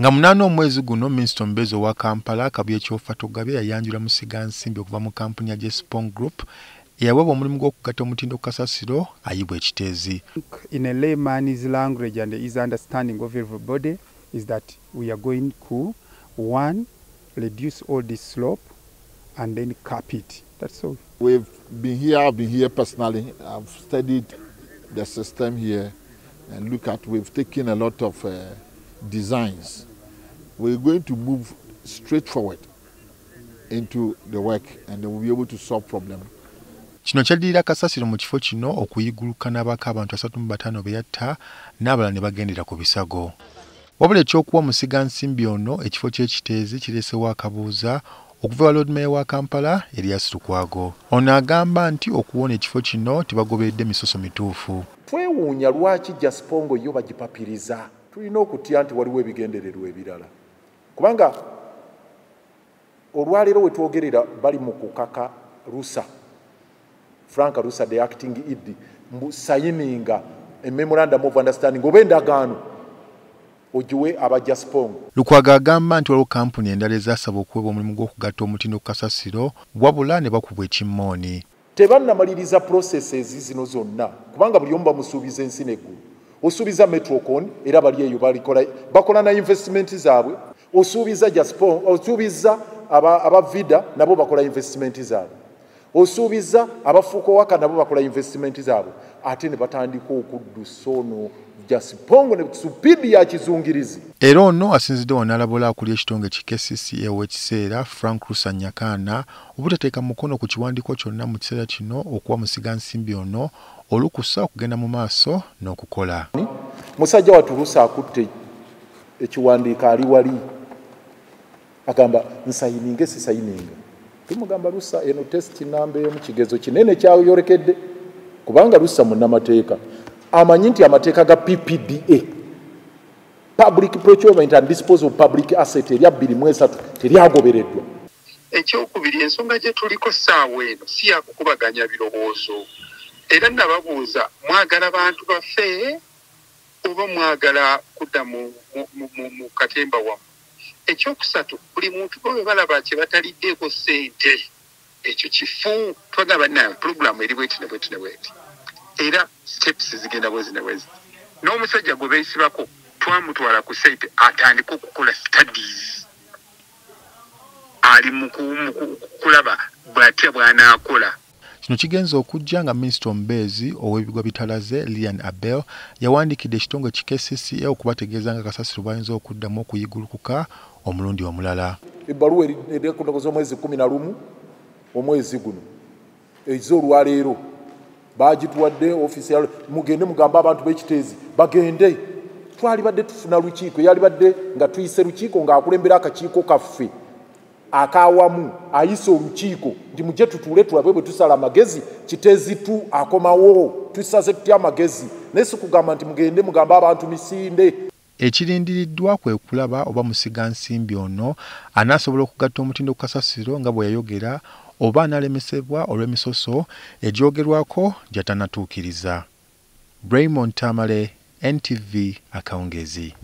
nga munaana omwezi guno minisita omubeezi owa kampala kabuye kyofa togabye yayanjula musiga nsimbi okuva mu kampuni ya jespong group eyaweebwa omulimu gw'okugatta omutindo ku kasasiro ayibwa ekiteezi. In a layman's language and his understanding of everybody is that we are going to one reduce all this slope and then cap it. That's all. We've been here, I've been here personally. I've studied the system here and look at, we've taken a lot of uh, designs. We're going to move straight forward into the work and then we'll be able to solve problem. kino kyaddirira kasasiro mu kifo kino okuyiguluka n'abaka abantu asatu mu bataano be yatta n'abalala ne bagendera ku bisago wabula ekyokuwa musiga nsimbi ono ekifo ky'ekiteezi kireesewo akabuuza okuva wa lord mayor wa kampala erias lukwago. Ono agamba nti okuwona ekifo kino tebagoberedde misoso mituufu. Twewuunya lwaki jaspongo yo bagipapiriza? Tulina okutya nti waliwo ebigendererwa ebirala. Kubanga olwaleero we twogerera bali mu kukaka rusa frank rusa the acting ed mbu sayininga ememorandum of understanding oba endagaano ogiwe aba lukwaga agamba nti waliwo kampuni endala ezasaba okuweebwa omulimu gw'okugatta omutindo ku kasasiro wabula ne bakubwa ekimmooni tebannamaliriza processes zino zonna kubanga buli omu bamusuubiza ensi neggulu osuubiza metrocon era bali eyo balikola bakola na investment zaabwe. Osuubiza jaspon osuubiza aba, aba vida nabo bakola investment zaabwe. Osuubiza abafuuka waka nabo bakola investment zaabwe. Ate ne batandika okuddusa ono jaspongo ne supidi ya kizungirizi era ono asinzidde wanaalabula akuli ekitongole ki kcca ow'ekiseera frank rusa nyakaana obutateeka mukono ku kiwandiiko kyonna mu kiseera kino okuwa musiga nsimbi ono olukusa okugenda mu maaso n'okukola. Musajja waturusa akutte ekiwandiiko ali wali. Agamba nsayininga esisayininga tumugamba lusa eno tesiti namba emu kigezo kinene kyayolekedde kubanga lusa munnamateeka amanyi nti amateeka ga ppda public procurement and disposal of public asset erya bbiri mu esatu teryagobereddwa ekyokubiri ensonga gye tuliko ssaawa eno si yakukubaganya birowoozo. Era nababuuza mwagala bantu baffe oba mwagala kudda mu, katemba wamu ekyokusatu buli muntu bwe balaba kye bataliddeeko ssente ekyo kifu twagamba naye puroguramu eri bweti ne bweti ne bweti era steps zigenda bwezi ne bwezi n'omusajja gwe beesibako twamutwala ku site atandika okukola studies. Ali mu ku- mu ku- kulaba bw'atya bw'anaakola. Kino kigenza okujja nga minisita omubeezi ow'ebigwa bitalaze lian abel yawandiikidde ekitongole ki kcca okubategeeza nga kasasiro bwayinza okuddamu okuyigulukuka omulundi omulala. Ebbaluwa eryakunaku z'omwezi kumi na lumu omwezi guno. Ez'olwaleero bagituwadde ofiisi ya mugende mugambe abantu b'ekiteezi bagende. Twalibadde tufuna lukiiko yalibadde nga tuyise lukiiko ng'akulembera akakiiko kaffe akawamu ayise olukiiko nti mujye tutuule tulabe bwe tusala amagezi kiteezi tu akomawo tusaze tutya amagezi? Naye si kugamba nti mugende mugambe abantu misinde. Ekirindiriddwa kwe kulaba oba musiga nsimbi ono anaasobola okugatta omutindo ku kasasiro nga bwe yayogera oba anaalemesebwa olw'emisoso egyogerwako gy'atanatuukiriza. Raymond tamale ntv akawungezi